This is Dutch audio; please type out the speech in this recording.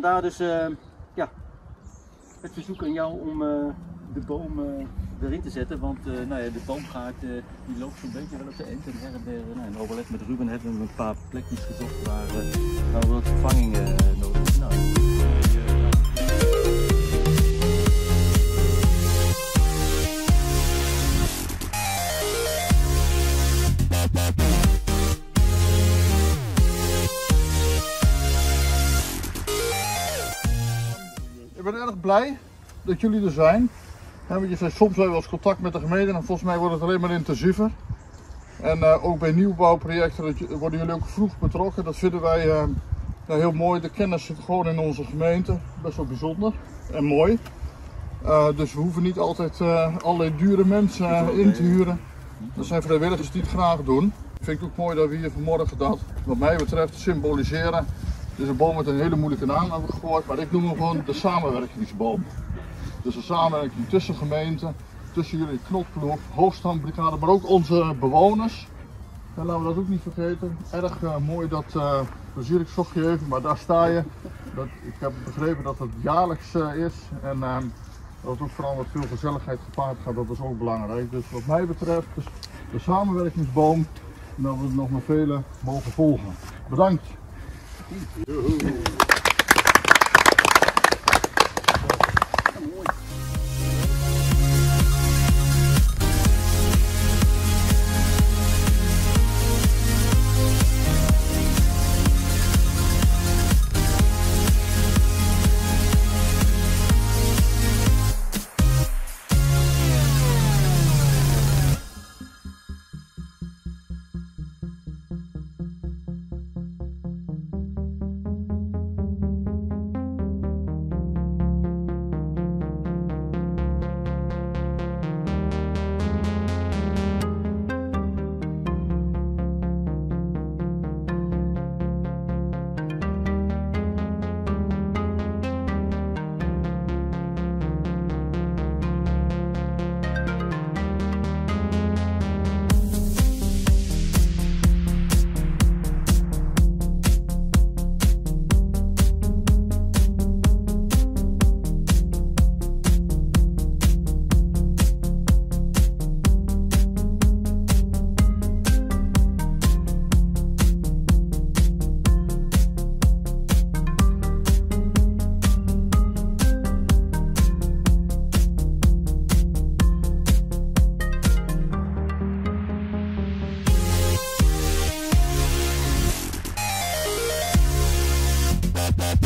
vandaar dus eh, ja, het verzoek aan jou om eh, de boom eh, erin te zetten. Want nou ja, de boomgaard die loopt zo'n beetje wel op de eind. En her en nou, in overleg met Ruben hebben we een paar plekjes gezocht waar, we wat vervanging nodig hebben. Nou, ben erg blij dat jullie er zijn. Want je zei, soms hebben we eens contact met de gemeente en volgens mij wordt het alleen maar intensiever. En eh, ook bij nieuwbouwprojecten dat worden jullie ook vroeg betrokken. Dat vinden wij eh, heel mooi. De kennis zit gewoon in onze gemeente. Best wel bijzonder en mooi. Eh, dus we hoeven niet altijd allerlei dure mensen in te huren. Dat zijn vrijwilligers die het graag doen. Vind ik ook mooi dat we hier vanmorgen dat, wat mij betreft, symboliseren. Is een boom met een hele moeilijke naam hebben gehoord, maar ik noem hem gewoon de samenwerkingsboom. Dus een samenwerking tussen gemeenten, tussen jullie knotploeg, hoogstandbrigade, maar ook onze bewoners. En laten we dat ook niet vergeten. Erg eh, mooi dat, eh plezier ik zocht je even, maar daar sta je. Dat, ik heb begrepen dat het jaarlijks eh, is en eh, dat het ook vooral met veel gezelligheid gepaard gaat, dat is ook belangrijk. Dus wat mij betreft, de samenwerkingsboom, en dat we het nog maar vele mogen volgen. Bedankt. Ooh. up, up, up.